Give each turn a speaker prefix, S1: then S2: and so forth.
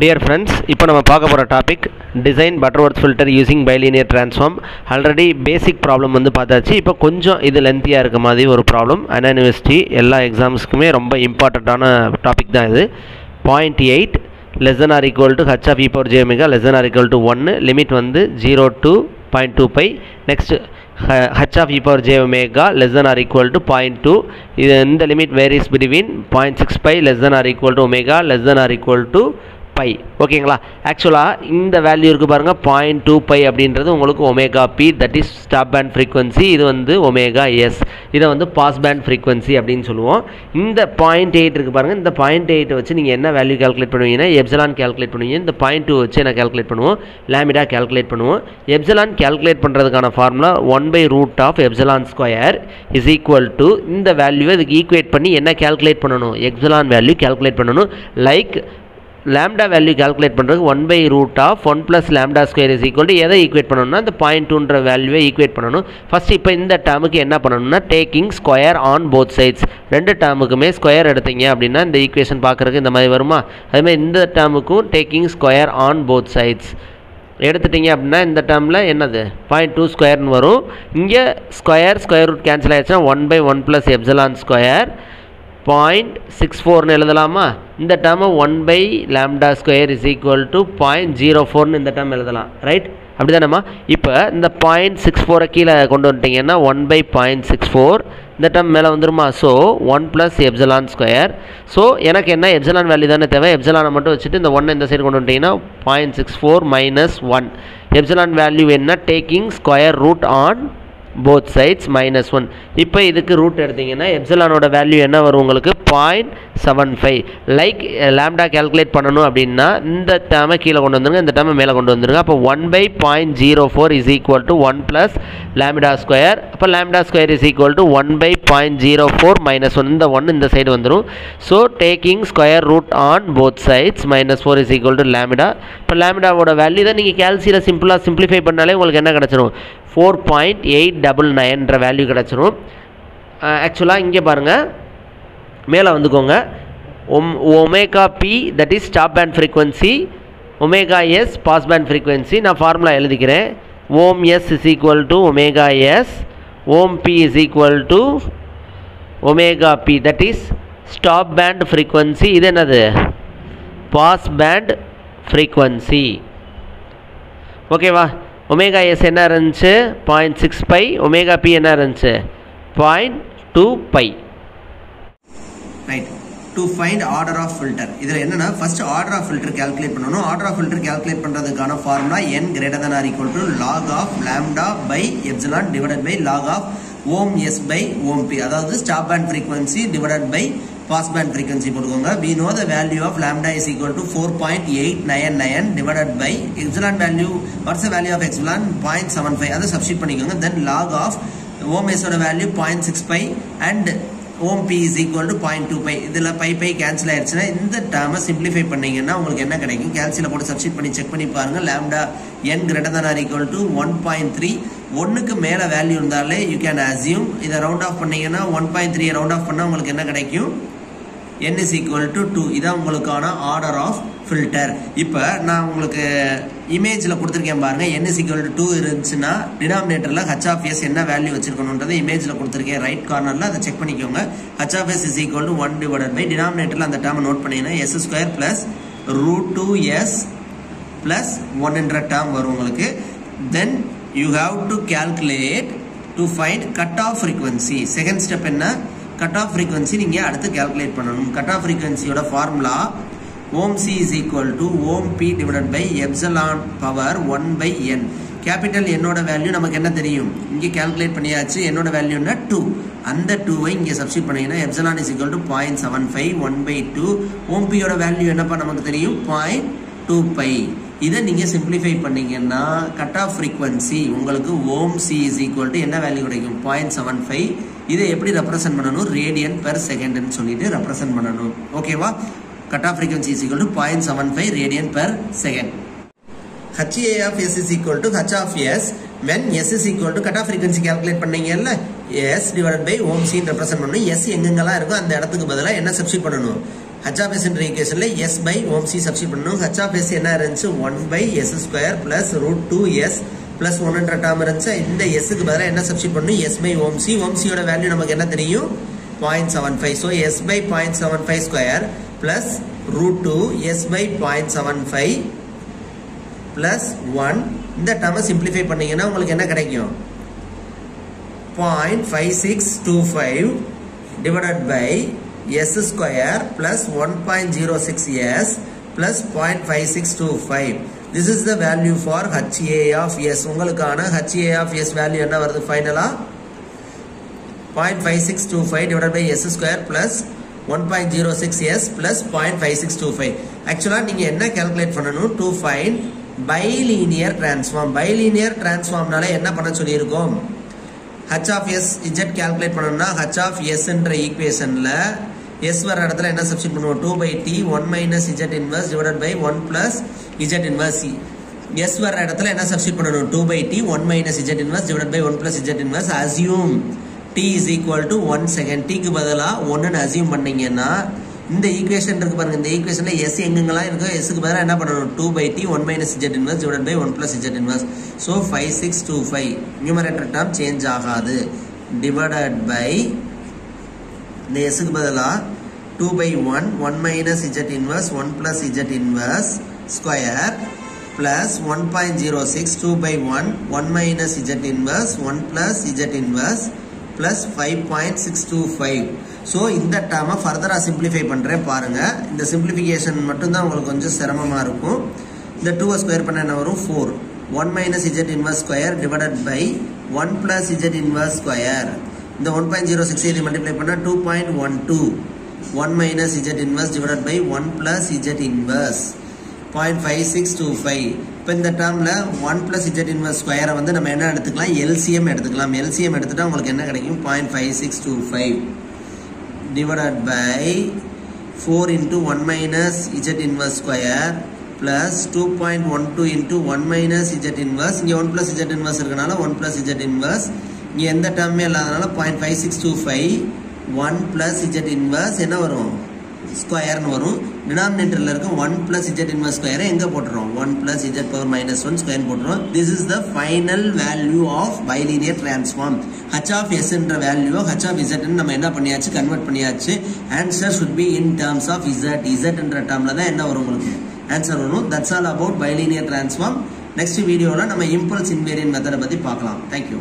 S1: Dear friends இப்போ நம்ம பார்க்க போகிற topic design Butterworth filter using bilinear transform already basic problem வந்து பார்த்தாச்சு. இப்போ கொஞ்சம் இது லென்த்தியாக இருக்க மாதிரி ஒரு ப்ராப்ளம் அண்ணா யூனிவர்சிட்டி எல்லா எக்ஸாம்ஸ்க்குமே ரொம்ப இம்பார்ட்டண்ட்டான டாபிக் தான் இது. Point eight less than or equal to H of e power j omega less than or equal to ஒன்று லிமிட் வந்து zero two point two pi next H of e power j omega less than or equal to point two இது இந்த limit varies between point six pi less than or equal to omega less than or equal to pi ஓகேங்களா ஆக்சுவலாக இந்த value இருக்குது பாருங்கள் point two pi அப்படின்றது உங்களுக்கு omega p that is stop band frequency இது வந்து ஒமேகா எஸ் இதை வந்து பாஸ் பேண்ட் ஃப்ரீக்வன்சி அப்படின்னு சொல்லுவோம். இந்த பாயிண்ட் எயிட் இருக்குது பாருங்கள் இந்த பாயிண்ட் எயிட்டை வச்சு நீங்கள் என்ன வேல்யூ கால்குலேட் பண்ணுவீங்கன்னா எப்சலான் கால்குலேட் பண்ணுவீங்க. இந்த பாயிண்ட் டூ வச்சு என்ன கால்குலேட் பண்ணுவோம்? லேமிடா கால்குலேட் பண்ணுவோம். எப்சலான் கால்குலேட் பண்ணுறதுக்கான formula one by root of epsilon square is equal to இந்த வேல்யூவை இதுக்கு ஈக்குவேட் பண்ணி என்ன கால்குலேட் பண்ணணும்? எப்சலான் வேல்யூ கால்குலேட் பண்ணணும். லைக் லேம்டா வேல்யூ கால்குலேட் பண்ணுறதுக்கு one by root of one plus lambda square is equal to எதை ஈக்குவேட் பண்ணணும்னா அந்த பாயிண்ட் டூன்ற வேல்யூவை ஈக்குவேட் பண்ணணும். ஃபஸ்ட் இப்போ இந்த டேமுக்கு என்ன பண்ணணும்னா taking square on both sides ரெண்டு டேமுக்குமே ஸ்கொயர் எடுத்தீங்க அப்படின்னா இந்த ஈக்குவேஷன் பார்க்குறதுக்கு இந்த மாதிரி வருமா? அதுமாதிரி இந்த டேமுக்கும் taking square on both sides எடுத்துட்டீங்க அப்படின்னா இந்த டேர்மில் என்னது? பாயிண்ட் டூ ஸ்கொயர்னு வரும். இங்கே ஸ்கொயர் ஸ்கொயர் ரூட் கேன்சல் ஆயிடுச்சுன்னா one by one plus epsilon square point six ஃபோர்னு எழுதலாமா? இந்த டேர்மை one by lambda square is equal to point zero ஃபோர்னு இந்த டேர்ம் எழுதலாம். ரைட் அப்படி தானேம்மா இப்போ இந்த பாயிண்ட் சிக்ஸ் ஃபோரை கீழே கொண்டு வந்துட்டீங்கன்னா one by point six four இந்த டேர்ம் மேலே வந்துருமா? So one plus epsilon square so எனக்கு என்ன எப்சலான் வேல்யூ தானே தேவை? எப்சலானை மட்டும் வச்சுட்டு இந்த ஒன்னை இந்த சைடு கொண்டு வந்துட்டீங்கன்னா point six four minus one epsilon value என்ன? Taking square root on both sides minus one இப்போ இதுக்கு ரூட் எடுத்தீங்கன்னா எப்சலானோட வேல்யூ என்ன வரும் உங்களுக்கு? Point seven five like lambda calculate பண்ணணும் அப்படின்னா இந்த டேமை கீழே கொண்டு வந்துருங்க இந்த டேமை மேலே கொண்டு வந்துருங்க. அப்போ one by point zero four is equal to one plus lambda square அப்போ lambda square is equal to one by point zero four minus one இந்த ஒன் இந்த சைடு வந்துடும் so taking square root on both sides minus four is equal to lambda இப்போ லேமிடாவோட value தான் நீங்கள் கேல்சியில் சிம்பிளாக simplify பண்ணாலே உங்களுக்கு என்ன கிடச்சிரும்? ஃபோர் பாயிண்ட் எயிட் டபுள் நைன்ற வேல்யூ கிடச்சிரும். ஆக்சுவலாக இங்கே பாருங்கள் மேலே வந்துக்கோங்க. Ohm omega p that is stop band frequency omega s pass band frequency நான் ஃபார்முலா எழுதிக்கிறேன். Ohm s is equal to omega s ohm p is equal to omega p that is stop band frequency இது என்னது? Pass band frequency ஓகேவா omega S என்ன இருந்துச்சு? Point six pi omega p என்ன இருந்துச்சு? Point two pi
S2: right to find order of filter இதில் என்னன்னா first order of filter calculate பண்ணணும். ஆர்டர் ஆஃப் ஃபில்டர் கால்குலேட் பண்ணுறதுக்கான formula N greater than or equal to log of lambda by epsilon divided by log of ohm s by ohm p. அதாவது stop band frequency divided by pass band frequency போட்டுக்கோங்க. We know the value of lambda is equal to four point eight nine nine divided by epsilon value what's value of epsilon point seven five அதை substitute பண்ணிக்கோங்க. Then log of Om எஸோட value point six five and ohm p is equal to point two pi இதில் by by cancel ஆயிடுச்சுன்னா இந்த டேர்மை simplify பண்ணீங்கன்னா உங்களுக்கு என்ன கிடைக்கும்? கேல்சியில் போட்டு சப்ஸ்டிட் பண்ணி செக் பண்ணி பாருங்கள் lambda N greater than or equal to one point three ஒன்றுக்கு மேலே வேல்யூ இருந்தாலே யூ கேன் அசியூம் இதை ரவுண்ட் ஆஃப் பண்ணீங்கன்னா one point three round off பண்ணால் உங்களுக்கு என்ன கிடைக்கும்? N is equal to two இதான் உங்களுக்கான ஆர்டர் ஆஃப் ஃபில்டர் இப்போ நான் உங்களுக்கு இமேஜில் கொடுத்துருக்கேன் பாருங்க. n is equal to 2 இருந்துச்சுன்னா டினாமினேட்டரில் ஹச் ஆஃப் எஸ் என்ன வேல்யூ வச்சிருக்கணுன்றதை இமேஜில் கொடுத்துருக்கேன். ரைட் கார்னரில் அதை செக் பண்ணிக்கோங்க. H of s is equal to one divided by டினாமினேட்டரில் அந்த டேர்மை நோட் பண்ணிங்கன்னா s square plus root two s plus ஒன்ன்ற term வரும் உங்களுக்கு. Then you have to calculate to find cut off frequency second step என்ன? Cut off frequency நீங்கள் அடுத்து calculate பண்ணணும்? கட் ஆஃப் ஃப்ரீக்வன்சியோட formula ohm c is equal to ohm p divided by epsilon power one by N capital என்னோட value நமக்கு என்ன தெரியும்? இங்கே கேல்குலேட் பண்ணியாச்சு. என்னோட வேல்யூனா டூ அந்த டூவை இங்கே சப்ஸ்டிட் பண்ணீங்கன்னா epsilon is equal to point seven five one by two ஓம்பியோட value என்னப்பா நமக்கு தெரியும்? பாயிண்ட் டூ பை இதை நீங்கள் சிம்பிளிஃபை பண்ணீங்கன்னா கட் ஆஃப் ஃப்ரீக்வன்சி உங்களுக்கு ohm c is equal to என்ன வேல்யூ கிடைக்கும்? பாயிண்ட் செவன் ஃபைவ் இதை எப்படி ரெப்ரசென்ட் பண்ணணும்? ரேடியன் பெர் செகண்ட்னு சொல்லிட்டு ரெப்ரசென்ட் பண்ணணும். ஓகேவா cut off frequency is equal to point seven five radian per second HA of S is equal to H of S. When S is equal to cut off frequency calculate பண்ணீங்கல்ல? S divided by ohm C represent பண்ணணும். S எங்கெங்கெல்லாம் இருக்கோ அந்த இடத்துக்கு பதிலாக என்ன substitute பண்ணணும்? H of s என்ற ஈக்குவேஷன்ல s by ohm c substitute பண்ணணும் ஹச் ஆஃப் எஸ் என்ன இருந்துச்சு? One by s square plus root two s plus ஒன்ன்ற term இருந்துச்சு. இந்த எஸ்க்கு பதிலாக என்ன சப்ஸ்டிட் பண்ணணும்? S by ohm c ohm சியோட வேல்யூ நமக்கு என்ன தெரியும்? Point seven five so s by point seven five square plus root two s by point seven five plus one இந்த டேர்மை சிம்பிளிஃபை பண்ணீங்கன்னா உங்களுக்கு என்ன கிடைக்கும்? Point five six two five divided by s square plus 1.06s plus 0.5625 this is the value for HA of s உங்களுக்கான HA of s value என்ன வருது ஃபைனலா 0.5625 divided by s square plus 1.06s plus 0.5625 actually நீங்க என்ன calculate பண்ணனும் to find bilinear transform bilinear transform transformனால என்ன பண்ண சொல்லியிருக்கும் h of s z calculate பண்ணனும்னா h of s என்ற ஈக்குவேஷன்ல எஸ் வர இடத்துல என்ன சப்ஸ்டியூட் பண்ணுவோம் two by T one minus z inverse divided by one plus z inverse s வர இடத்துல என்ன சப்ஸ்டியூட் பண்ணணும் two by T one minus z inverse divide by one plus z inverse assume T is equal to one second டிக்கு பதிலாக ஒன்றுன்னு assume பண்ணீங்கன்னா இந்த equation இருக்கு பாருங்க இந்த ஈக்குவேஷன்ல எஸ் எங்கெங்கெல்லாம் இருக்கோ எஸ்க்கு பதிலாக என்ன பண்ணணும் two by T one minus z inverse divide by one plus z inverse so five six two five numerator term change ஆகாது டிவைடட் பை இந்த எஸ்ஸுக்கு பதிலாக two by one one minus z inverse one plus z inverse square plus one point zero six two by one one minus z inverse one plus z inverse plus five point six two five so இந்த டேர்மை ஃபர்தராக simplify பண்ணுறேன் பாருங்கள் இந்த simplification மட்டும்தான் உங்களுக்கு கொஞ்சம் சிரமமாக இருக்கும். இந்த டூவை ஸ்கொயர் பண்ண என்ன வரும்? Four one minus z inverse square divided by one plus z inverse square இந்த ஒன் பாயிண்ட் ஜீரோ சிக்ஸ் இதை மல்டிப்ளை பண்ணால் two point one two one minus z inverse divide by one plus z inverse point five six two five இப்போ இந்த டேர்மில் one plus Z inverse ஸ்கொயரை வந்து நம்ம என்ன எடுத்துக்கலாம்? எல்சிஎம் எடுத்துக்கலாம். எல்சிஎம் எடுத்துட்டா உங்களுக்கு என்ன கிடைக்கும்? Point five six two five divide by four into one minus z inverse square plus two point one two into one minus z inverse இங்கே ஒன் பிளஸ் இஜெட் இன்வெர்ஸ் இருக்கனால ஒன் பிளஸ் இஜெட் இன்வெர்ஸ் இங்கே எந்த டேர்மே இல்லாதனால point five six two five one plus z inverse என்ன வரும்? ஸ்கொயர்னு வரும். டினாமினேட்டரில் இருக்க ஒன் பிளஸ் இஜெட் இன்வர்ஸ் ஸ்கொயரை எங்கே போட்டுரும் one plus z power minus one square போட்டுரும் this is the final value of bilinear transform h of எஸ்ன்ற value H of இசட்னு நம்ம என்ன பண்ணியாச்சு? கன்வெர்ட் பண்ணியாச்சு. Answer should be in terms of z இசட்ன்ற டேர்மில் தான் என்ன வரும் உங்களுக்கு? ஆன்சர் வரும். That's all about bilinear transform next வீடியோவில் நம்ம இம்பல்ஸ் இன்வேரியன் மெத்தடை பற்றி பார்க்கலாம். தேங்க்யூ